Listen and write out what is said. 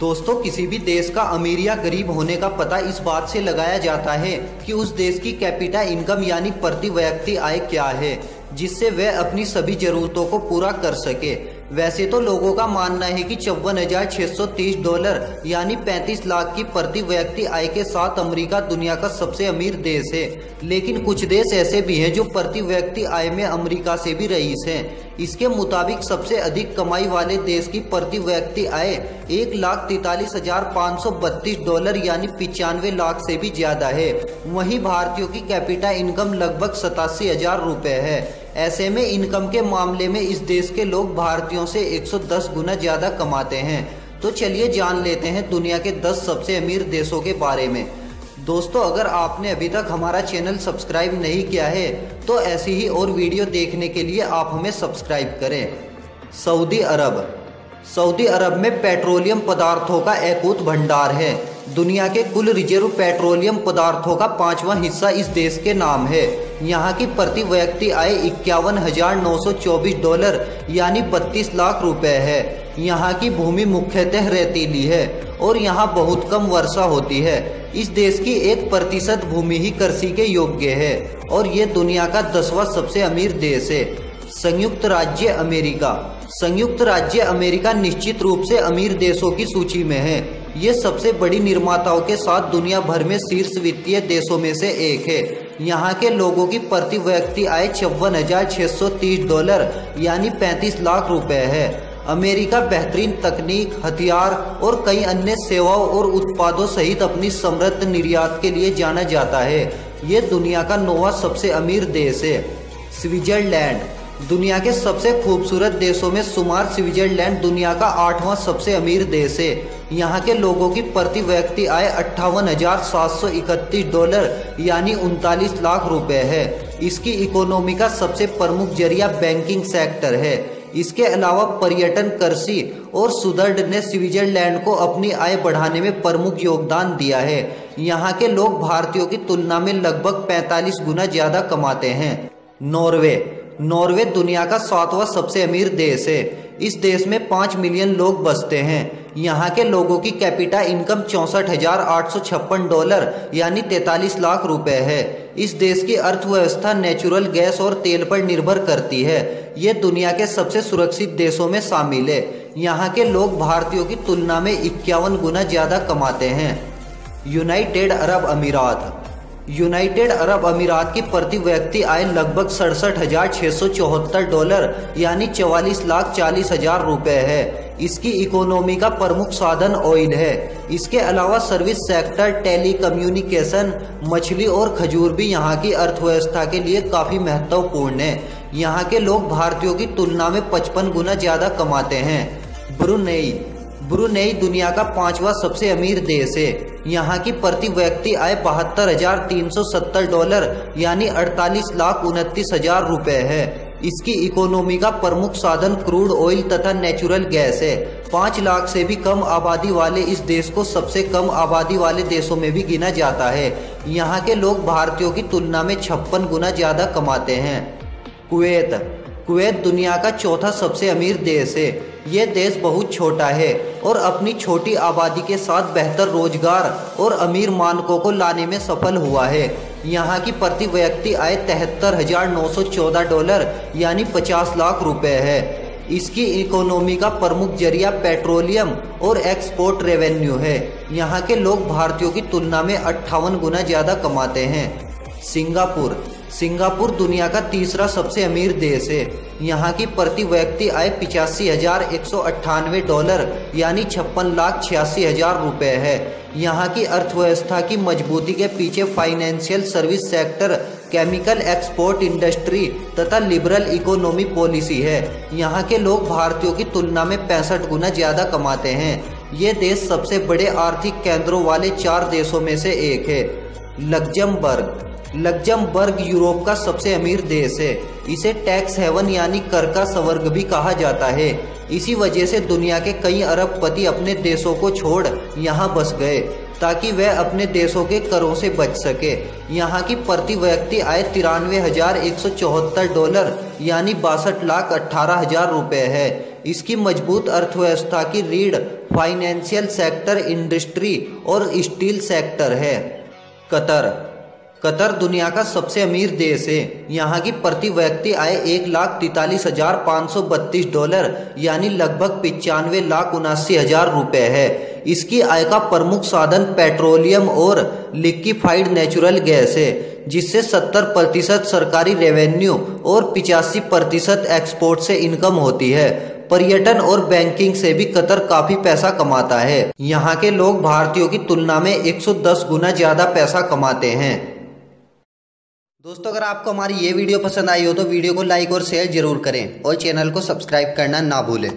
दोस्तों, किसी भी देश का अमीर या गरीब होने का पता इस बात से लगाया जाता है कि उस देश की कैपिटल इनकम यानी प्रति व्यक्ति आय क्या है, जिससे वह अपनी सभी जरूरतों को पूरा कर सके। वैसे तो लोगों का मानना है कि चौवन डॉलर, यानी पैंतीस लाख की प्रति व्यक्ति आय के साथ अमेरिका दुनिया का सबसे अमीर देश है। लेकिन कुछ देश ऐसे भी हैं जो प्रति व्यक्ति आय में अमेरिका से भी रईस हैं। इसके मुताबिक सबसे अधिक कमाई वाले देश की प्रति व्यक्ति आय एक लाख तैतालीस हज़ार पाँच सौ बत्तीस डॉलर, यानी पिचानवे लाख से भी ज़्यादा है। वहीं भारतीयों की कैपिटा इनकम लगभग सतासी हज़ार रुपए है। ऐसे में इनकम के मामले में इस देश के लोग भारतीयों से 110 गुना ज़्यादा कमाते हैं। तो चलिए जान लेते हैं दुनिया के 10 सबसे अमीर देशों के बारे में। दोस्तों, अगर आपने अभी तक हमारा चैनल सब्सक्राइब नहीं किया है तो ऐसी ही और वीडियो देखने के लिए आप हमें सब्सक्राइब करें। सऊदी अरब। सऊदी अरब में पेट्रोलियम पदार्थों का एकूत भंडार है। दुनिया के कुल रिज़र्व पेट्रोलियम पदार्थों का पांचवा हिस्सा इस देश के नाम है। यहाँ की प्रति व्यक्ति आय इक्यावन हज़ार नौ सौ चौबीस डॉलर, यानी बत्तीस लाख रुपए है। यहाँ की भूमि मुख्यतः रेतीली है और यहाँ बहुत कम वर्षा होती है। इस देश की एक प्रतिशत भूमि ही कृषि के योग्य है और ये दुनिया का दसवां सबसे अमीर देश है। संयुक्त राज्य अमेरिका। संयुक्त राज्य अमेरिका निश्चित रूप से अमीर देशों की सूची में है। ये सबसे बड़ी निर्माताओं के साथ दुनिया भर में शीर्ष वित्तीय देशों में से एक है। यहाँ के लोगों की प्रति व्यक्ति आय तीस डॉलर, यानी पैंतीस लाख रुपए है। अमेरिका बेहतरीन तकनीक, हथियार और कई अन्य सेवाओं और उत्पादों सहित अपनी समृद्ध निर्यात के लिए जाना जाता है। ये दुनिया का नौवा सबसे अमीर देश है। स्विट्जरलैंड दुनिया के सबसे खूबसूरत देशों में शुमार स्विट्जरलैंड दुनिया का आठवां सबसे अमीर देश है। यहाँ के लोगों की प्रति व्यक्ति आय अट्ठावन हज़ार सात सौ इकतीस डॉलर, यानी उनतालीस लाख रुपए है। इसकी इकोनॉमी का सबसे प्रमुख ज़रिया बैंकिंग सेक्टर है। इसके अलावा पर्यटन कृषि और सुदर्ड ने स्विट्जरलैंड को अपनी आय बढ़ाने में प्रमुख योगदान दिया है। यहाँ के लोग भारतीयों की तुलना में लगभग 45 गुना ज़्यादा कमाते हैं। नॉर्वे नॉर्वे दुनिया का सातवां सबसे अमीर देश है। इस देश में पाँच मिलियन लोग बसते हैं। यहाँ के लोगों की कैपिटा इनकम चौंसठ हज़ार आठ सौ छप्पन डॉलर, यानी तैतालीस लाख रुपए है। इस देश की अर्थव्यवस्था नेचुरल गैस और तेल पर निर्भर करती है। ये दुनिया के सबसे सुरक्षित देशों में शामिल है। यहाँ के लोग भारतीयों की तुलना में इक्यावन गुना ज़्यादा कमाते हैं। यूनाइटेड अरब अमीरात यूनाइटेड अरब अमीरात की प्रति व्यक्ति आय लगभग सड़सठ हज़ार छह सौ चौहत्तर डॉलर, यानी चवालीस लाख चालीस हज़ार रुपए है। इसकी इकोनॉमी का प्रमुख साधन ऑयल है। इसके अलावा सर्विस सेक्टर, टेलीकम्युनिकेशन, मछली और खजूर भी यहाँ की अर्थव्यवस्था के लिए काफ़ी महत्वपूर्ण है। यहाँ के लोग भारतीयों की तुलना में पचपन गुना ज़्यादा कमाते हैं। ब्रुनेई ब्रुनेई दुनिया का पांचवा सबसे अमीर देश है। यहाँ की प्रति व्यक्ति आय बहत्तर हज़ार तीन सौ सत्तर डॉलर, यानी अड़तालीस लाख उनतीस हज़ार रुपए है। इसकी इकोनॉमी का प्रमुख साधन क्रूड ऑयल तथा नेचुरल गैस है। पाँच लाख से भी कम आबादी वाले इस देश को सबसे कम आबादी वाले देशों में भी गिना जाता है। यहाँ के लोग भारतीयों की तुलना में छप्पन गुना ज़्यादा कमाते हैं। कुवैत कुवैत दुनिया का चौथा सबसे अमीर देश है। ये देश बहुत छोटा है और अपनी छोटी आबादी के साथ बेहतर रोज़गार और अमीर मानकों को लाने में सफल हुआ है। यहाँ की प्रति व्यक्ति आय तिहत्तर हज़ार नौ सौ चौदह डॉलर, यानी पचास लाख रुपए है। इसकी इकोनॉमी का प्रमुख ज़रिया पेट्रोलियम और एक्सपोर्ट रेवेन्यू है। यहाँ के लोग भारतीयों की तुलना में अट्ठावन गुना ज़्यादा कमाते हैं। सिंगापुर सिंगापुर दुनिया का तीसरा सबसे अमीर देश है। यहाँ की प्रति व्यक्ति आय पिचासी हज़ार एक सौ अट्ठानवे डॉलर, यानी छप्पन लाख छियासी हज़ार रुपए है। यहाँ की अर्थव्यवस्था की मजबूती के पीछे financial service sector, chemical export industry तथा लिबरल इकोनॉमी पॉलिसी है। यहाँ के लोग भारतीयों की तुलना में पैंसठ गुना ज़्यादा कमाते हैं। ये देश सबसे बड़े आर्थिक केंद्रों वाले चार देशों में से एक है। लग्जमबर्ग। लग्जमबर्ग यूरोप का सबसे अमीर देश है। इसे टैक्स हेवन यानी कर का स्वर्ग भी कहा जाता है। इसी वजह से दुनिया के कई अरबपति अपने देशों को छोड़ यहाँ बस गए, ताकि वह अपने देशों के करों से बच सके। यहाँ की प्रति व्यक्ति आय तिरानवे हज़ार एक सौ चौहत्तर डॉलर यानी बासठ लाख अट्ठारह हज़ार रुपये है। इसकी मज़बूत अर्थव्यवस्था की रीढ़ फाइनेंशियल सेक्टर, इंडस्ट्री और स्टील सेक्टर है। कतर कतर दुनिया का सबसे अमीर देश है। यहाँ की प्रति व्यक्ति आय एक लाख तैतालीस हज़ार पाँच सौ बत्तीस डॉलर, यानी लगभग पिचानवे लाख उनासी हज़ार रुपए है। इसकी आय का प्रमुख साधन पेट्रोलियम और लिक्विफाइड नेचुरल गैस है, जिससे 70 प्रतिशत सरकारी रेवेन्यू और पिचासी प्रतिशत एक्सपोर्ट से इनकम होती है। पर्यटन और बैंकिंग से भी कतर काफ़ी पैसा कमाता है। यहाँ के लोग भारतीयों की तुलना में 110 गुना ज़्यादा पैसा कमाते हैं। दोस्तों, अगर आपको हमारी ये वीडियो पसंद आई हो तो वीडियो को लाइक और शेयर ज़रूर करें और चैनल को सब्सक्राइब करना ना भूलें।